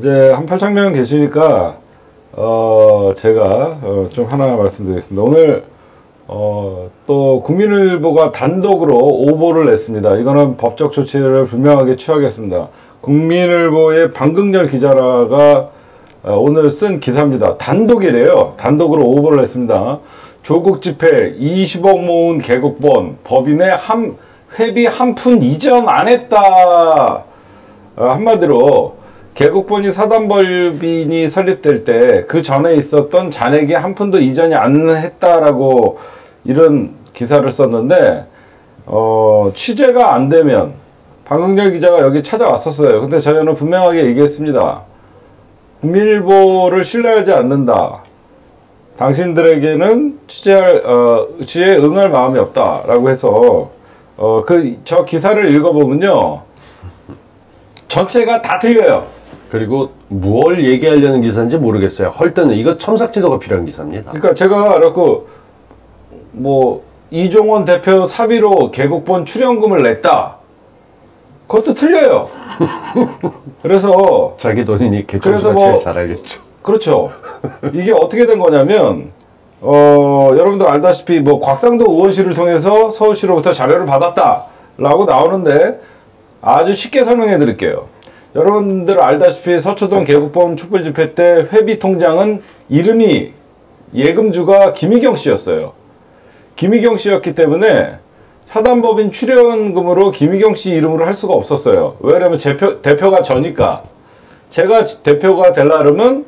이제 한 8,000명 계시니까, 어, 제가, 어, 좀 하나 말씀드리겠습니다. 오늘, 어, 또, 국민일보가 단독으로 오보를 냈습니다. 이거는 법적 조치를 분명하게 취하겠습니다. 국민일보의 방금열 기자가 어, 오늘 쓴 기사입니다. 단독이래요. 단독으로 오보를 냈습니다. 조국 집회 20억 모은 개국본 법인의 한, 회비 한 푼 이전 안 했다. 어, 한마디로 개국본이 사단법인이 설립될 때 그 전에 있었던 잔액이 한 푼도 이전이 안 했다라고 이런 기사를 썼는데 어, 취재가 안 되면 방금열 기자가 여기 찾아왔었어요. 근데 저희는 분명하게 얘기했습니다. 국민일보를 신뢰하지 않는다. 당신들에게는 취재할 어, 취재에 응할 마음이 없다라고 해서 어, 그 저 기사를 읽어보면요 전체가 다 틀려요. 그리고 무얼 얘기하려는 기사인지 모르겠어요. 헐뜯는 이거 첨삭지도가 필요한 기사입니다. 그러니까 제가 그렇고 뭐 이종원 대표 사비로 개국본 출연금을 냈다. 그것도 틀려요. 그래서 자기 돈이니 자체를 뭐- 잘 알겠죠. 그렇죠. 이게 어떻게 된 거냐면 어 여러분들 알다시피 뭐 곽상도 의원실을 통해서 서울시로부터 자료를 받았다라고 나오는데 아주 쉽게 설명해 드릴게요. 여러분들 알다시피 서초동 개국본 촛불 집회 때 회비 통장은 이름이 예금주가 김희경 씨였어요. 김희경 씨였기 때문에 사단법인 출연금으로 김희경 씨 이름으로 할 수가 없었어요. 왜냐면 대표, 대표가 저니까. 제가 대표가 되려면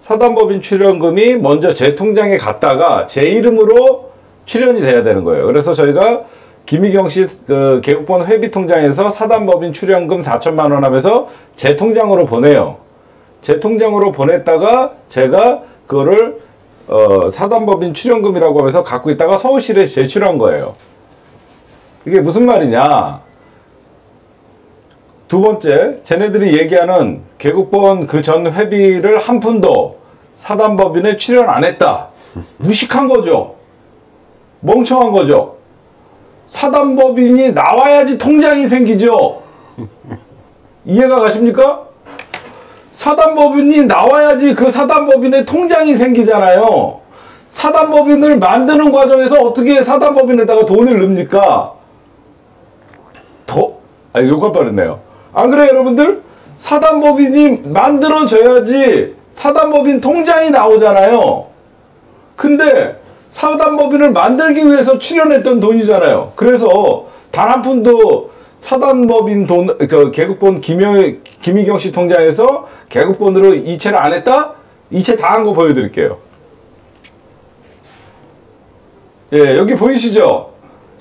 사단법인 출연금이 먼저 제 통장에 갔다가 제 이름으로 출연이 돼야 되는 거예요. 그래서 저희가 김희경 씨 그 개국본 회비 통장에서 사단법인 출연금 4천만 원 하면서 제 통장으로 보내요. 제 통장으로 보냈다가 제가 그거를 어, 사단법인 출연금이라고 하면서 갖고 있다가 서울시에 제출한 거예요. 이게 무슨 말이냐? 두 번째, 쟤네들이 얘기하는 개국본 그전 회비를 한 푼도 사단법인에 출연 안 했다. 무식한 거죠. 멍청한 거죠. 사단법인이 나와야지 통장이 생기죠. 이해가 가십니까? 사단법인이 나와야지 그 사단법인의 통장이 생기잖아요. 사단법인을 만드는 과정에서 어떻게 사단법인에다가 돈을 넣습니까? 더, 아, 욕할 뻔했네요. 안 그래요, 여러분들? 사단법인이 만들어져야지 사단법인 통장이 나오잖아요. 근데 사단법인을 만들기 위해서 출연했던 돈이잖아요. 그래서 단 한 푼도 사단법인 돈, 그 개국본 김영, 김희경 씨 통장에서 개국본으로 이체를 안 했다? 이체 다 한 거 보여드릴게요. 예, 여기 보이시죠?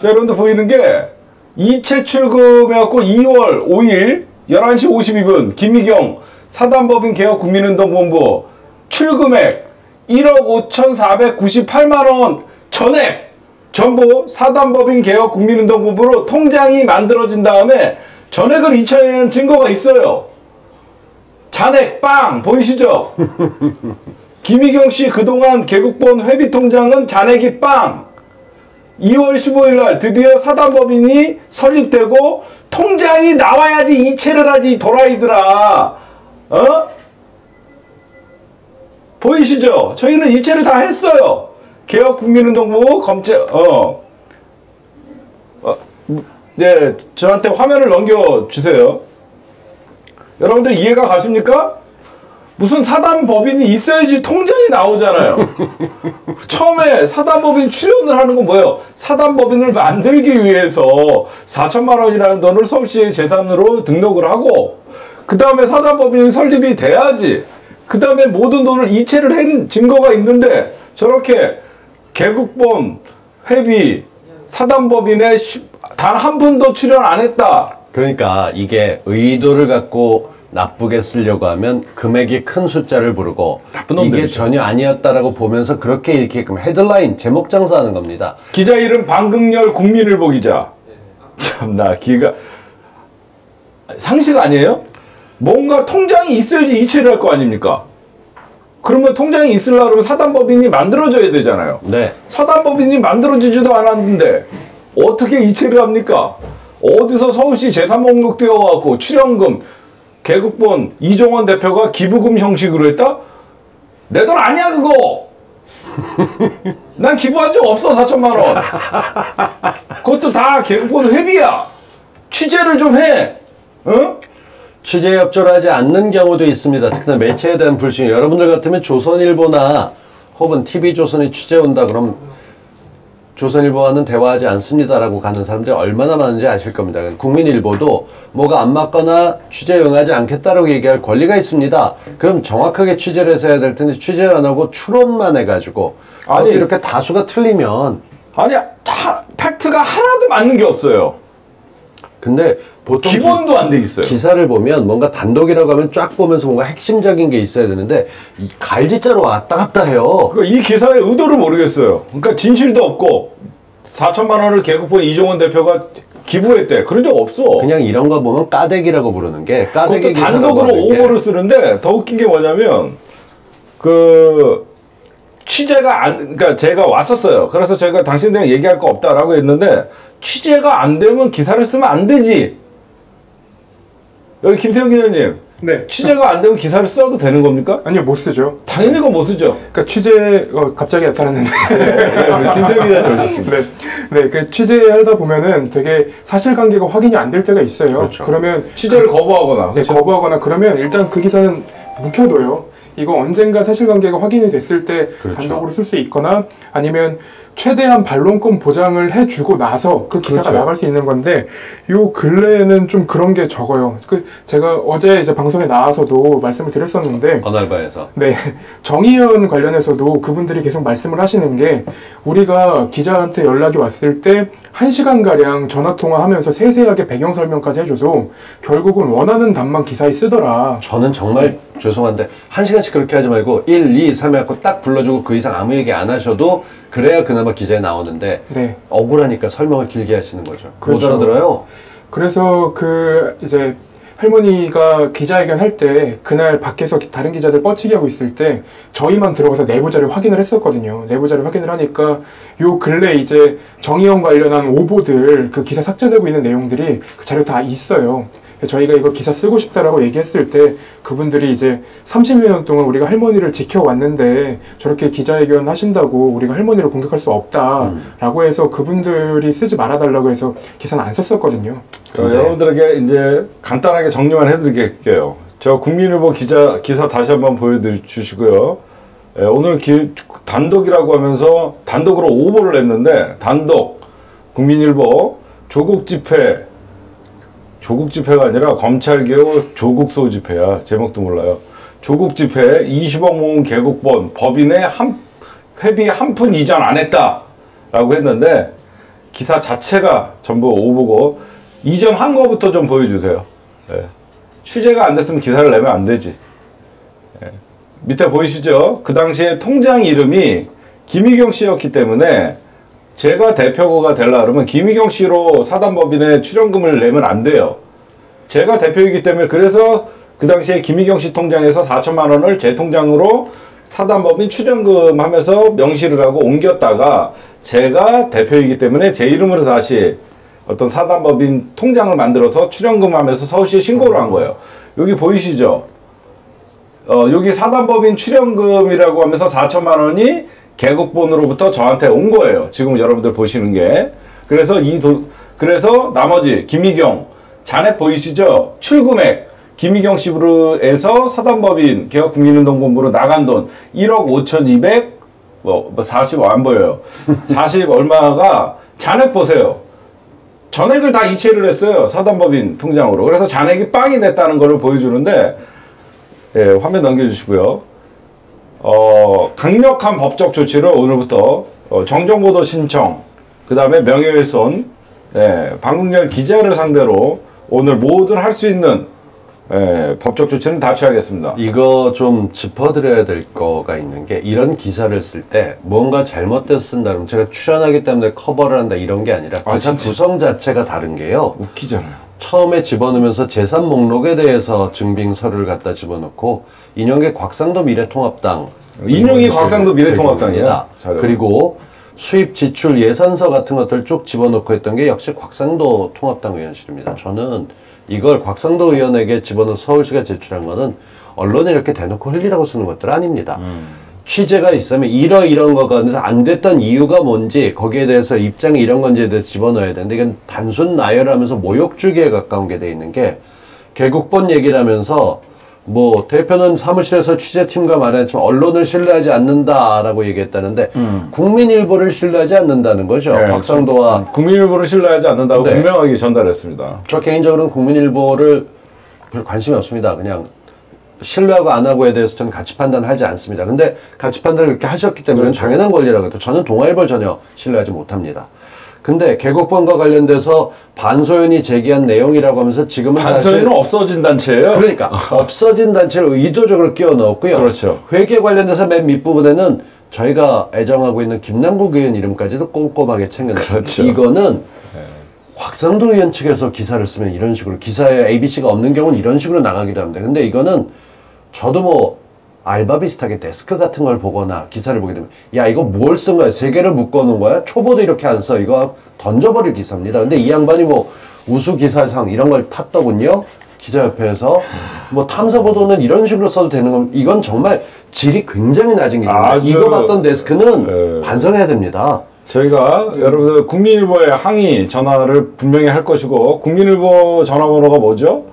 자, 여러분들 보이는 게 이체 출금해갖고 2월 5일 11시 52분 김희경 사단법인 개혁 국민운동본부 출금액 1억 5,498만 원 전액 전부 사단법인 개혁 국민운동본부로 통장이 만들어진 다음에 전액을 이체한 증거가 있어요. 잔액 빵 보이시죠? 김희경 씨 그동안 개국본 회비 통장은 잔액이 빵. 2월 15일 날 드디어 사단법인이 설립되고 통장이 나와야지 이체를 하지 이 도라이들아. 어? 보이시죠? 저희는 이체를 다 했어요. 개혁 국민운동부 검찰 어. 어, 네, 저한테 화면을 넘겨 주세요. 여러분들 이해가 가십니까? 무슨 사단 법인이 있어야지 통장이 나오잖아요. 처음에 사단 법인 출연을 하는 건 뭐예요? 사단 법인을 만들기 위해서 4천만 원이라는 돈을 서울시의 재산으로 등록을 하고 그 다음에 사단 법인 설립이 돼야지 그 다음에 모든 돈을 이체를 한 증거가 있는데 저렇게 개국본 회비 사단법인에 단 한 푼도 출연 안 했다. 그러니까 이게 의도를 갖고 나쁘게 쓰려고 하면 금액이 큰 숫자를 부르고 나쁜 이게 놈들이죠. 전혀 아니었다라고 보면서 그렇게 읽게끔 헤드라인 제목 장사하는 겁니다. 기자 이름 방금열 국민일보 기자. 참나 기가 상식 아니에요? 뭔가 통장이 있어야지 이체를 할 거 아닙니까? 그러면 통장이 있으려고 그러면 사단법인이 만들어져야 되잖아요. 네. 사단법인이 만들어지지도 않았는데 어떻게 이체를 합니까? 어디서 서울시 재산 목록되어 갖고 출연금 개국본 이종원 대표가 기부금 형식으로 했다? 내 돈 아니야 그거. 난 기부한 적 없어 4천만 원. 그것도 다 개국본 회비야. 취재를 좀 해. 응? 취재 협조를 하지 않는 경우도 있습니다. 특히나 매체에 대한 불신. 여러분들 같으면 조선일보나 혹은 TV조선이 취재 온다 그럼 조선일보와는 대화하지 않습니다라고 가는 사람들이 얼마나 많은지 아실 겁니다. 국민일보도 뭐가 안 맞거나 취재 응하지 않겠다라고 얘기할 권리가 있습니다. 그럼 정확하게 취재를 해서 해야 될 텐데 취재를 안 하고 추론만 해가지고 아니, 이렇게 다수가 틀리면 아니 다 팩트가 하나도 맞는 게 없어요. 근데 보통 기본도 안 돼 있어요. 기사를 보면 뭔가 단독이라고 하면 쫙 보면서 뭔가 핵심적인 게 있어야 되는데 이 갈지자로 왔다 갔다 해요. 그러니까 이 기사의 의도를 모르겠어요. 그러니까 진실도 없고 4천만 원을 개국본 이종원 대표가 기부했대. 그런 적 없어. 그냥 이런 거 보면 까대기라고 부르는 게 까대기 단독으로 오보를 쓰는데 더 웃긴 게 뭐냐면 그 취재가 안 그러니까 제가 왔었어요. 그래서 제가 당신들이랑 얘기할 거 없다라고 했는데 취재가 안 되면 기사를 쓰면 안 되지. 여기 김태형 기자님 네. 취재가 안 되면 기사를 써도 되는 겁니까? 아니요, 못 쓰죠. 당연히 그거 못 쓰죠. 그러니까 취재, 어, 갑자기 나타났는데. 네, 김태형 기자님 오셨습니다. 네. 네, 그 취재하다 보면은 되게 사실관계가 확인이 안 될 때가 있어요. 그렇죠. 그러면 취재를 거부하거나 네, 거부하거나 그러면 일단 그 기사는 묵혀둬요. 이거 언젠가 사실관계가 확인이 됐을 때 그렇죠. 단독으로 쓸 수 있거나 아니면 최대한 반론권 보장을 해주고 나서 그 기사가 그렇죠. 나갈 수 있는 건데 요 근래에는 좀 그런 게 적어요. 그 제가 어제 이제 방송에 나와서도 말씀을 드렸었는데 언알바에서 네, 정의연 관련해서도 그분들이 계속 말씀을 하시는 게 우리가 기자한테 연락이 왔을 때한 시간 가량 전화 통화하면서 세세하게 배경 설명까지 해줘도 결국은 원하는 답만 기사에 쓰더라. 저는 정말 죄송한데 한 시간씩 그렇게 하지 말고 1, 2, 3 해갖고 딱 불러주고 그 이상 아무 얘기 안 하셔도 그래야 그나마 기자에 나오는데 네. 억울하니까 설명을 길게 하시는 거죠. 그렇죠. 못 알아들어요. 그래서 그 이제 할머니가 기자회견 할 때 그날 밖에서 기- 다른 기자들 뻗치기 하고 있을 때 저희만 들어가서 내부 자료 확인을 했었거든요. 내부 자료 확인을 하니까 요 근래 이제 정의원 관련한 오보들 그 기사 삭제되고 있는 내용들이 그 자료 다 있어요. 저희가 이거 기사 쓰고 싶다라고 얘기했을 때 그분들이 이제 30여 년 동안 우리가 할머니를 지켜왔는데 저렇게 기자회견 하신다고 우리가 할머니를 공격할 수 없다라고 해서 그분들이 쓰지 말아달라고 해서 기사는 안 썼었거든요. 그 근데- 여러분들에게 이제 간단하게 정리만 해드릴게요. 저 국민일보 기자 기사 다시 한번 보여주시고요. 예, 오늘 기, 단독이라고 하면서 단독으로 오보를 했는데 단독 국민일보 조국 집회 조국 집회가 아니라 검찰 개혁 조국 소 집회야 제목도 몰라요. 조국 집회 20억 모은 개국본 법인의 한 회비 한 푼 이전 안 했다라고 했는데 기사 자체가 전부 오보고 이전 한 거부터 좀 보여주세요. 예. 취재가 안 됐으면 기사를 내면 안 되지. 예. 밑에 보이시죠? 그 당시에 통장 이름이 김희경 씨였기 때문에 제가 대표가 되려 그러면 김희경 씨로 사단법인에 출연금을 내면 안 돼요. 제가 대표이기 때문에 그래서 그 당시에 김희경 씨 통장에서 4천만 원을 제 통장으로 사단법인 출연금 하면서 명시를 하고 옮겼다가 제가 대표이기 때문에 제 이름으로 다시 어떤 사단법인 통장을 만들어서 출연금 하면서 서울시에 신고를 한 거예요. 여기 보이시죠? 어, 여기 사단법인 출연금이라고 하면서 4천만 원이 개국본으로부터 저한테 온 거예요. 지금 여러분들 보시는 게. 그래서 이 도, 그래서 나머지 김희경 잔액 보이시죠? 출금액 김희경 씨부에서 사단법인 개혁국민운동본부로 나간 돈 1억 5,200 뭐, 40 안 보여요. 40 얼마가 잔액 보세요. 전액을 다 이체를 했어요. 사단법인 통장으로. 그래서 잔액이 빵이 됐다는 것을 보여주는데, 예, 화면 넘겨주시고요. 어, 강력한 법적 조치를 오늘부터 어, 정정보도 신청, 그 다음에 명예훼손, 예, 방송열 기자를 상대로 오늘 모든 할 수 있는 예, 법적 조치는 다 취하겠습니다. 이거 좀 짚어드려야 될 거가 있는 게 이런 기사를 쓸 때 뭔가 잘못돼서 쓴다 그러면 제가 출연하기 때문에 커버를 한다 이런 게 아니라 아, 기사 진짜? 구성 자체가 다른 게요. 웃기잖아요. 처음에 집어넣으면서 재산 목록에 대해서 증빙서류를 갖다 집어넣고 인용의 곽상도 미래통합당 인용이 곽상도 미래통합당이야. 그리고 수입 지출 예산서 같은 것들 쭉 집어넣고 했던 게 역시 곽상도 통합당 의원실입니다. 저는 이걸 곽상도 의원에게 집어넣어 서울시가 제출한 거는 언론에 이렇게 대놓고 흘리라고 쓰는 것들 아닙니다. 취재가 있으면 이러 이런 거가 그래서 안 됐던 이유가 뭔지 거기에 대해서 입장이 이런 건지에 대해서 집어넣어야 되는데 이건 단순 나열하면서 모욕 주기에 가까운 게 돼 있는 게 개국본 얘기를 하면서 뭐 대표는 사무실에서 취재팀과 말했지만 언론을 신뢰하지 않는다라고 얘기했다는데 국민일보를 신뢰하지 않는다는 거죠. 네, 곽상도와 국민일보를 신뢰하지 않는다고 네. 분명하게 전달했습니다. 저 개인적으로는 국민일보를 별 관심이 없습니다. 그냥 신뢰하고 안 하고에 대해서 저는 가치 판단하지 않습니다. 근데 가치 판단을 이렇게 하셨기 때문에 그렇죠. 당연한 권리라고 해도 저는 동아일보를 전혀 신뢰하지 못합니다. 근데 개국본과 관련돼서 반소연이 제기한 내용이라고 하면서 지금은 반서연은 사실 없어진 단체예요. 그러니까 없어진 단체를 의도적으로 끼워 넣었고요. 그렇죠. 회계 관련돼서 맨 밑부분에는 저희가 애정하고 있는 김남국 의원 이름까지도 꼼꼼하게 챙겨놨어요. 그렇죠. 이거는 곽상도 의원 측에서 기사를 쓰면 이런 식으로 기사에 ABC가 없는 경우는 이런 식으로 나가기도 합니다. 근데 이거는 저도 뭐 알바 비슷하게 데스크 같은 걸 보거나 기사를 보게 되면 야 이거 뭘 쓴 거야 세 개를 묶어놓은 거야 초보도 이렇게 안 써 이거 던져버릴 기사입니다. 근데 이 양반이 뭐 우수 기사상 이런 걸 탔더군요. 기자협회에서 뭐 탐사 보도는 이런 식으로 써도 되는 건 이건 정말 질이 굉장히 낮은 기사입니다. 이거 봤던 데스크는 예. 반성해야 됩니다. 저희가 여러분들 국민일보에 항의 전화를 분명히 할 것이고 국민일보 전화번호가 뭐죠?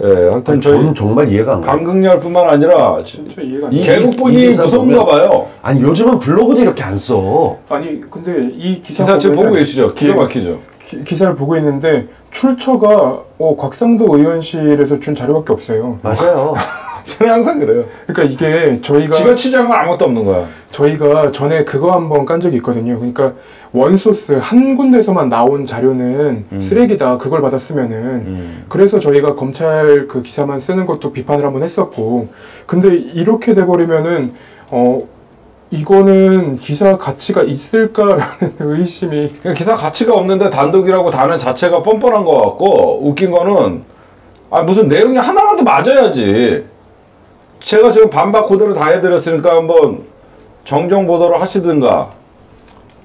예, 하여튼 저는 정말 이해가 안 가요. 방극열뿐만 아니라 지- 저 이해가 안 이- 돼. 개국본이 무서운가 봐요. 아니 요즘은 블로그도 이렇게 안 써. 아니 근데 이 기사 기사 지금 보고 계시죠? 기가 기- 막히죠. 기, 기사를 보고 있는데 출처가 어, 곽상도 의원실에서 준 자료밖에 없어요. 맞아요. 저는 항상 그래요. 그러니까 이게 저희가 지가 취재한 건 아무것도 없는 거야. 저희가 전에 그거 한번 깐 적이 있거든요. 그러니까 원소스 한 군데서만 나온 자료는 쓰레기다. 그걸 받았으면은 음. 그래서 저희가 검찰 그 기사만 쓰는 것도 비판을 한번 했었고 근데 이렇게 돼버리면은 어 이거는 기사 가치가 있을까라는 의심이 그러니까 기사 가치가 없는데 단독이라고 다는 자체가 뻔뻔한 것 같고 웃긴 거는 아 무슨 내용이 하나라도 맞아야지. 제가 지금 반박 그대로 다 해드렸으니까 한번 정정 보도를 하시든가.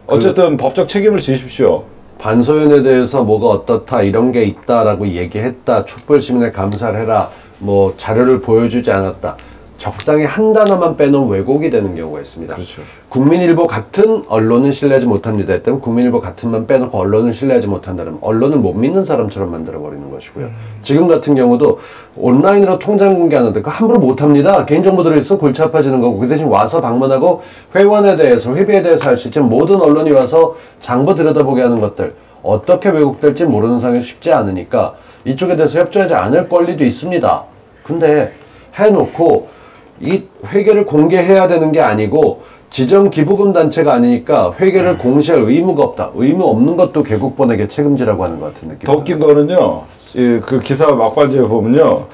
어쨌든 법적 책임을 지십시오. 반소연에 대해서 뭐가 어떻다 이런 게 있다라고 얘기했다. 촛불 시민에 감사를 해라. 뭐 자료를 보여주지 않았다. 적당히 한 단어만 빼놓은 왜곡이 되는 경우가 있습니다. 그렇죠. 국민일보 같은 언론은 신뢰하지 못합니다 했다면 국민일보 같은만 빼놓고 언론을 신뢰하지 못한다면 언론을 못 믿는 사람처럼 만들어 버리는 것이고요. 지금 같은 경우도 온라인으로 통장 공개하는데 그 함부로 못합니다. 개인정보 들어있으면 골치 아파지는 거고 그 대신 와서 방문하고 회원에 대해서 회비에 대해서 할 수 있지만 모든 언론이 와서 장부 들여다보게 하는 것들 어떻게 왜곡될지 모르는 상황이 쉽지 않으니까 이쪽에 대해서 협조하지 않을 권리도 있습니다. 근데 해놓고 이 회계를 공개해야 되는 게 아니고 지정 기부금 단체가 아니니까 회계를 공시할 의무가 없다. 의무 없는 것도 개국본에게 책임지라고 하는 것 같은 느낌. 더 웃긴 거는요. 이그 기사 막바지에 보면요.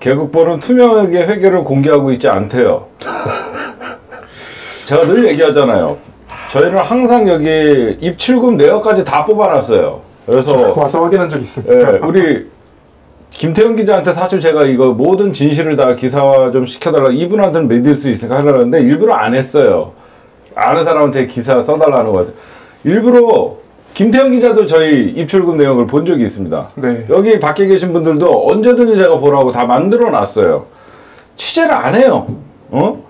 개국본은 투명하게 회계를 공개하고 있지 않대요. 제가 늘 얘기하잖아요. 저희는 항상 여기 입출금 내역까지 다 뽑아놨어요. 그래서 와서 확인한 적 있습니다. 예, 우리 김태형 기자한테 사실 제가 이거 모든 진실을 다 기사화 좀 시켜달라. 이분한테는 믿을 수 있으니까 하려는데 일부러 안 했어요. 아는 사람한테 기사 써달라는 거죠. 일부러 김태형 기자도 저희 입출금 내역을 본 적이 있습니다. 네. 여기 밖에 계신 분들도 언제든지 제가 보라고 다 만들어 놨어요. 취재를 안 해요. 어?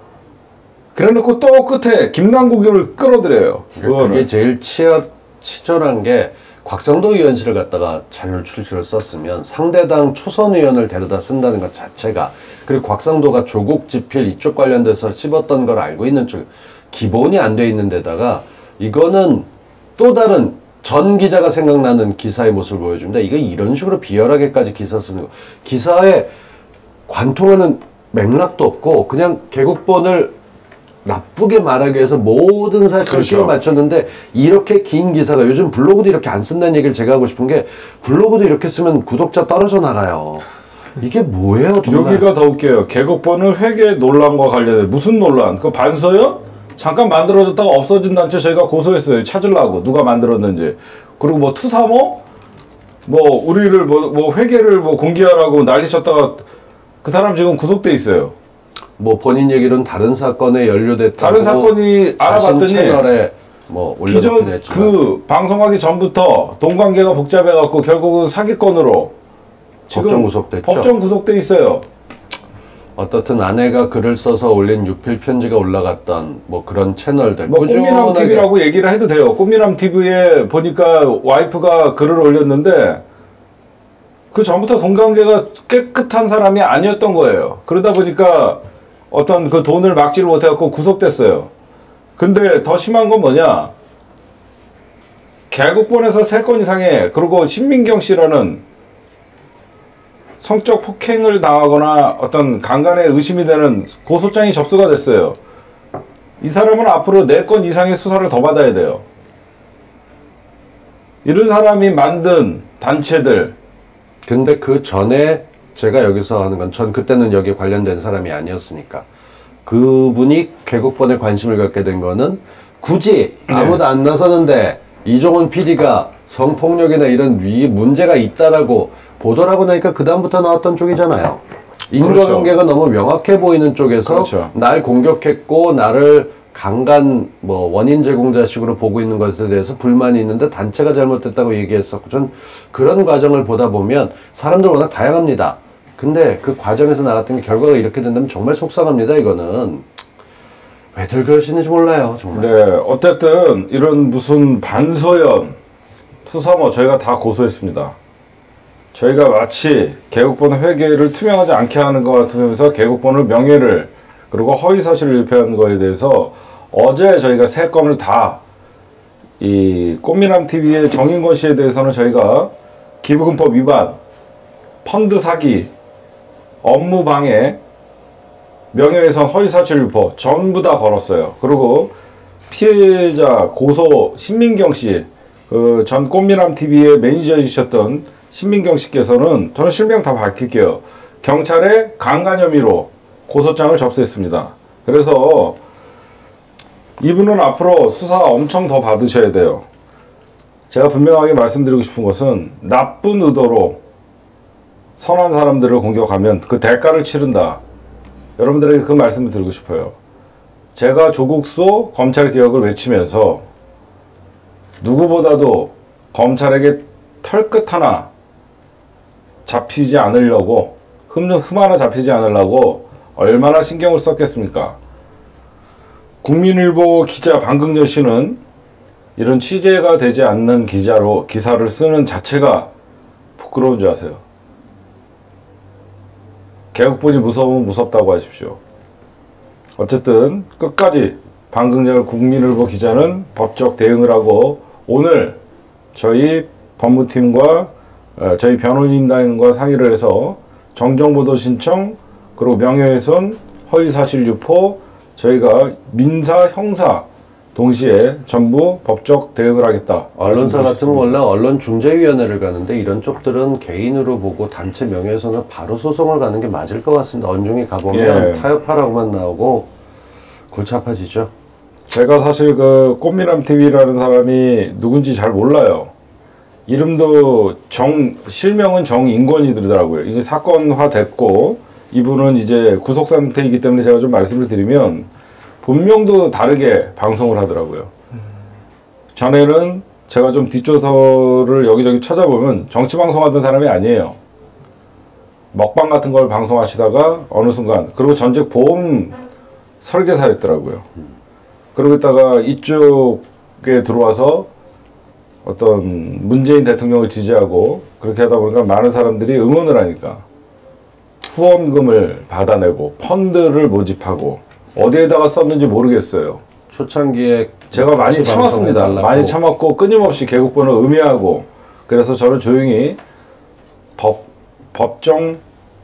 그래 놓고 또 끝에 김남국을 끌어들여요. 그게. 제일 치열, 치졸한 게 곽상도 의원실을 갖다가 자료를 출시를 썼으면 상대당 초선 의원을 데려다 쓴다는 것 자체가 그리고 곽상도가 조국 집필 이쪽 관련돼서 씹었던 걸 알고 있는 쪽 기본이 안 돼 있는 데다가 이거는 또 다른 전 기자가 생각나는 기사의 모습을 보여줍니다. 이게 이런 식으로 비열하게까지 기사 쓰는 거. 기사에 관통하는 맥락도 없고 그냥 개국본을 나쁘게 말하기 위해서 모든 사실을 그렇죠. 끼워 맞췄는데 이렇게 긴 기사가 요즘 블로그도 이렇게 안 쓴다는 얘기를 제가 하고 싶은 게 블로그도 이렇게 쓰면 구독자 떨어져 나가요. 이게 뭐예요, 정말? 여기가 더 웃겨요. 개국본은 회계 논란과 관련해 무슨 논란? 그 반서요? 잠깐 만들어졌다가 없어진 단체 저희가 고소했어요. 찾으려고 누가 만들었는지. 그리고 뭐 투사모 뭐 우리를 뭐, 뭐 회계를 뭐 공개하라고 난리 쳤다가 그 사람 지금 구속돼 있어요. 뭐 본인 얘기로는 다른 사건에 연루됐다고 다른 사건이 알아봤더니 채널에 뭐 기존 그 방송하기 전부터 돈 관계가 복잡해 갖고 결국은 사기건으로 법정 구속됐죠. 법정 구속돼 있어요. 어떻든 아내가 글을 써서 올린 유필 편지가 올라갔던 뭐 그런 채널들 뭐 꾸준하게 TV라고 얘기를 해도 돼요. 꽃미남 TV에 보니까 와이프가 글을 올렸는데 그 전부터 돈 관계가 깨끗한 사람이 아니었던 거예요. 그러다 보니까 어떤 그 돈을 막지를 못해갖고 구속됐어요. 근데 더 심한 건 뭐냐? 개국본에서 세 건 이상의 그리고 신민경 씨라는 성적 폭행을 당하거나 어떤 강간에 의심이 되는 고소장이 접수가 됐어요. 이 사람은 앞으로 네건 이상의 수사를 더 받아야 돼요. 이런 사람이 만든 단체들, 근데 그 전에 제가 여기서 하는 건 전 그때는 여기 관련된 사람이 아니었으니까 그분이 개국본에 관심을 갖게 된 거는 굳이 아무도 안 나서는데 이종훈 PD가 성폭력이나 이런 위 문제가 있다라고 보도를 하고 나니까 그 다음부터 나왔던 쪽이잖아요. 인과관계가 너무 명확해 보이는 쪽에서 그렇죠. 날 공격했고 나를 강간 뭐 원인 제공자식으로 보고 있는 것에 대해서 불만이 있는데 단체가 잘못됐다고 얘기했었고 전 그런 과정을 보다 보면 사람들 워낙 다양합니다. 근데 그 과정에서 나왔던 게 결과가 이렇게 된다면 정말 속상합니다. 이거는 왜들 그러시는지 몰라요. 정말. 네, 어쨌든 이런 무슨 반소연, 투사모 저희가 다 고소했습니다. 저희가 마치 개국본 회계를 투명하지 않게 하는 것 같으면서 개국본을 명예를 그리고 허위 사실을 유폐한 거에 대해서 어제 저희가 세 건을 다 이 꽃미남 TV의 정인권 씨에 대해서는 저희가 기부금법 위반, 펀드 사기, 업무 방해, 명예훼손, 허위사실 유포 전부 다 걸었어요. 그리고 피해자 고소 신민경 씨, 그 전 꽃미남 TV의 매니저이셨던 신민경 씨께서는 저는 실명 다 밝힐게요. 경찰에 강간 혐의로 고소장을 접수했습니다. 그래서 이분은 앞으로 수사 엄청 더 받으셔야 돼요. 제가 분명하게 말씀드리고 싶은 것은 나쁜 의도로 선한 사람들을 공격하면 그 대가를 치른다. 여러분들에게 그 말씀을 드리고 싶어요. 제가 조국소 검찰 개혁을 외치면서 누구보다도 검찰에게 털끝 하나 잡히지 않으려고 흠, 흠 하나 잡히지 않으려고 얼마나 신경을 썼겠습니까? 국민일보 기자 방금열 씨는 이런 취재가 되지 않는 기자로 기사를 쓰는 자체가 부끄러운 줄 아세요? 개혁본이 무서우면 무섭다고 하십시오. 어쨌든 끝까지 방금열 국민일보 기자는 법적 대응을 하고 오늘 저희 법무팀과 어, 저희 변호인단과 상의를 해서 정정보도 신청 그리고 명예훼손 허위사실 유포 저희가 민사 형사 동시에 전부 법적 대응을 하겠다. 언론사 말씀드리겠습니다. 원래 언론 중재위원회를 가는데 이런 쪽들은 개인으로 보고 단체 명예훼손을 바로 소송을 가는 게 맞을 것 같습니다. 언중에 가보면 예. 타협하라고만 나오고 골치 아파지죠. 제가 사실 그 꽃미남 TV라는 사람이 누군지 잘 몰라요. 이름도 정 실명은 정인권이더라고요. 이게 사건화 됐고 이분은 이제 구속 상태이기 때문에 제가 좀 말씀을 드리면 본명도 다르게 방송을 하더라고요. 전에는 제가 좀 뒷조서를 여기저기 찾아보면 정치 방송하던 사람이 아니에요. 먹방 같은 걸 방송하시다가 어느 순간 그리고 전직 보험 설계사였더라고요. 그러고 있다가 이쪽에 들어와서 어떤 문재인 대통령을 지지하고 그렇게 하다 보니까 많은 사람들이 응원을 하니까 후원금을 받아내고 펀드를 모집하고 어디에다가 썼는지 모르겠어요. 초창기에 제가 많이 참았습니다. 많이 참았고 끊임없이 개국본을 음해하고 그래서 저는 조용히 법 법정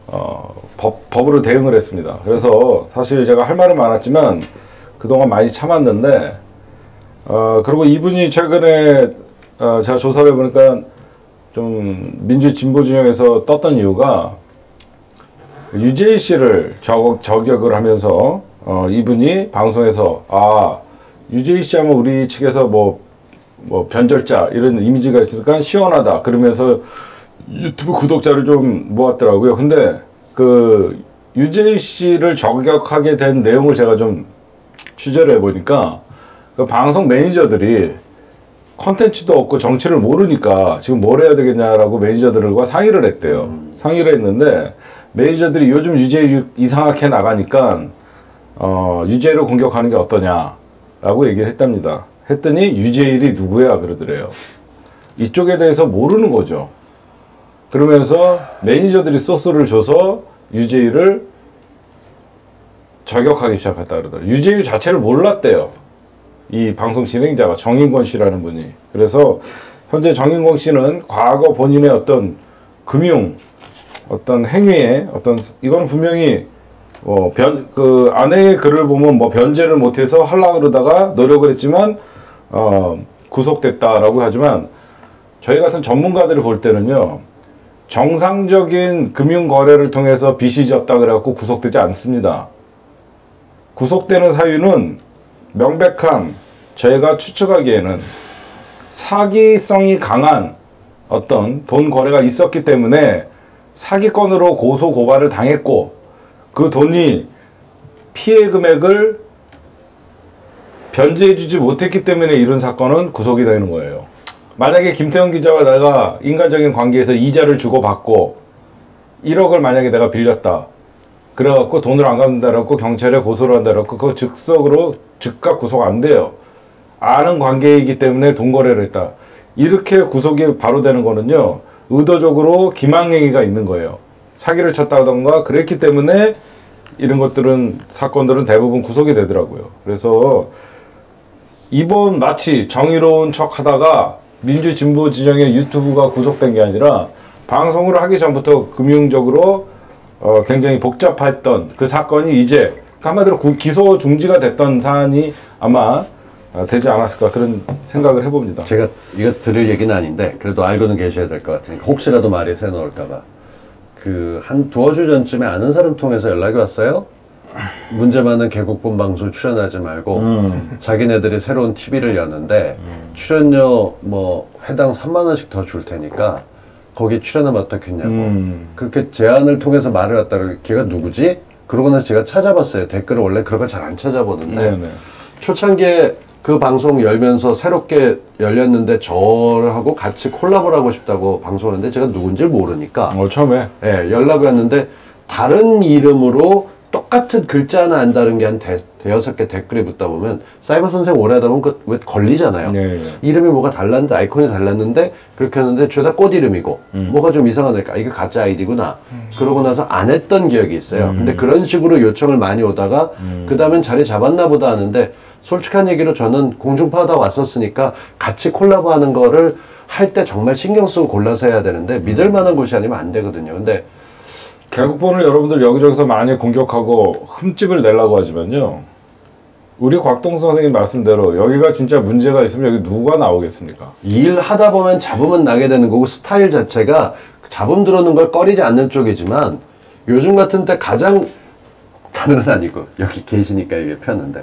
어, 법 법으로 대응을 했습니다. 그래서 사실 제가 할 말은 많았지만 그동안 많이 참았는데 어 그리고 이분이 최근에 어, 제가 조사를 해보니까 좀 민주 진보 진영에서 떴던 이유가 유재희 씨를 저격, 저격을 하면서 어, 이분이 방송에서 아 유재희 씨 하면 우리 측에서 뭐, 뭐 변절자 이런 이미지가 있으니까 시원하다 그러면서 유튜브 구독자를 좀 모았더라고요. 근데 그 유재일 씨를 저격하게 된 내용을 제가 좀 취재를 해보니까 그 방송 매니저들이 컨텐츠도 없고 정치를 모르니까 지금 뭘 해야 되겠냐라고 매니저들과 상의를 했대요. 상의를 했는데 매니저들이 요즘 유재일 이상하게 나가니까 어, 유재일을 공격하는 게 어떠냐라고 얘기를 했답니다. 했더니 유재일이 누구야 그러더래요. 이쪽에 대해서 모르는 거죠. 그러면서 매니저들이 소스를 줘서 유재일을 저격하기 시작했다 그러더라고요. 유재일 자체를 몰랐대요. 이 방송 진행자가 정인권 씨라는 분이. 그래서 현재 정인권 씨는 과거 본인의 어떤 금융 어떤 행위에 어떤 이거는 분명히 어, 변, 그 아내의 글을 보면 뭐 변제를 못해서 하려 그러다가 노력을 했지만 어, 구속됐다라고 하지만 저희 같은 전문가들이 볼 때는요 정상적인 금융 거래를 통해서 빚이 졌다 그래갖고 구속되지 않습니다. 구속되는 사유는 명백한 저희가 추측하기에는 사기성이 강한 어떤 돈 거래가 있었기 때문에 사기건으로 고소 고발을 당했고 그 돈이 피해 금액을 변제해주지 못했기 때문에 이런 사건은 구속이 되는 거예요. 만약에 김태형 기자와 내가 인간적인 관계에서 이자를 주고받고 1억을 만약에 내가 빌렸다. 그래갖고 돈을 안 갚는다라고 경찰에 고소를 한다라고 그거 즉석으로 즉각 구속 안 돼요. 아는 관계이기 때문에 돈 거래를 했다. 이렇게 구속이 바로 되는 거는요. 의도적으로 기망행위가 있는 거예요. 사기를 쳤다던가 그랬기 때문에 이런 것들은 사건들은 대부분 구속이 되더라고요. 그래서 이번 마치 정의로운 척 하다가 민주 진보 진영의 유튜브가 구속된 게 아니라 방송을 하기 전부터 금융적으로 어, 굉장히 복잡했던 그 사건이 이제 한마디로 구- 기소 중지가 됐던 사안이 아마 어, 되지 않았을까 그런 생각을 해봅니다. 제가 이거 들을 얘기는 아닌데 그래도 알고는 계셔야 될 것 같으니까 혹시라도 말이 새 나올까봐 그 한 두어 주 전쯤에 아는 사람 통해서 연락이 왔어요. 문제 많은 개국본 방송 출연하지 말고 자기네들이 새로운 TV를 여는데 출연료 뭐 회당 3만 원씩 더 줄 테니까 거기 출연하면 어떻겠냐고 음. 그렇게 제안을 통해서 말을 왔다가 걔가 누구지? 그러고 나서 제가 찾아봤어요. 댓글을 원래 그런 거잘안 찾아보는데 네네. 초창기에 그 방송 열면서 새롭게 열렸는데 저하고 같이 콜라보를 하고 싶다고 방송하는데 제가 누군지 모르니까 어, 처음에 예, 연락이 왔는데 다른 이름으로 똑같은 글자 하나 안 다른 게 한 대여섯 개 댓글이 붙다 보면 사이버 선생 오래 하다 보면 그 왜 걸리잖아요. 예, 예. 이름이 뭐가 달랐는데 아이콘이 달랐는데 그렇게 했는데 죄다 꽃 이름이고 음. 뭐가 좀 이상하니까 이게 가짜 아이디구나 그러고 나서 안 했던 기억이 있어요 음. 근데 그런 식으로 요청을 많이 오다가 그 다음엔 자리 잡았나 보다 하는데 솔직한 얘기로 저는 공중파다 왔었으니까 같이 콜라보 하는 거를 할 때 정말 신경 쓰고 골라서 해야 되는데 믿을 만한 곳이 아니면 안 되거든요 근데 개국본을 여러분들 여기저기서 많이 공격하고 흠집을 내려고 하지만요. 우리 곽동수 선생님 말씀대로 여기가 진짜 문제가 있으면 여기 누가 나오겠습니까? 일 하다 보면 잡으면 나게 되는 거고 스타일 자체가 잡음 들어오는 걸 꺼리지 않는 쪽이지만 요즘 같은 때 가장 다른 건 아니고 여기 계시니까 이게 폈는데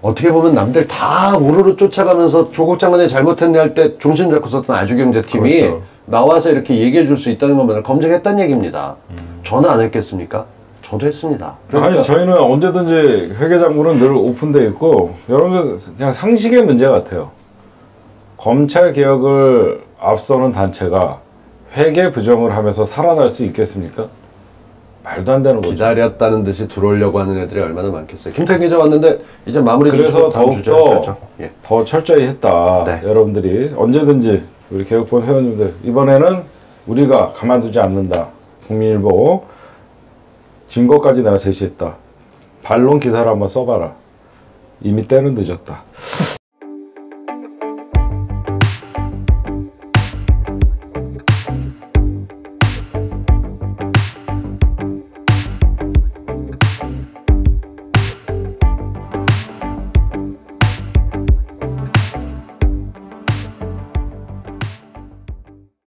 어떻게 보면 남들 다 우르르 쫓아가면서 조국 장관이 잘못했네 할 때 중심 잡고 썼던 아주경제팀이 그렇죠. 나와서 이렇게 얘기해 줄 수 있다는 것만을 검증했다는 얘기입니다. 저는 안 했겠습니까? 저도 했습니다. 아니 저희는 언제든지 회계장부는 늘 오픈돼 있고 여러분 그냥 상식의 문제 같아요. 검찰 개혁을 앞서는 단체가 회계 부정을 하면서 살아날 수 있겠습니까? 말도 안 되는 거죠. 기다렸다는 듯이 들어오려고 하는 애들이 얼마나 많겠어요. 김태현 기자 왔는데 이제 마무리 그래서 더욱더. 예. 더 철저히 했다. 네. 여러분들이 언제든지 우리 개혁본 회원님들 이번에는 우리가 가만두지 않는다. 국민일보 증거까지 내가 제시했다. 반론 기사를 한번 써봐라. 이미 때는 늦었다.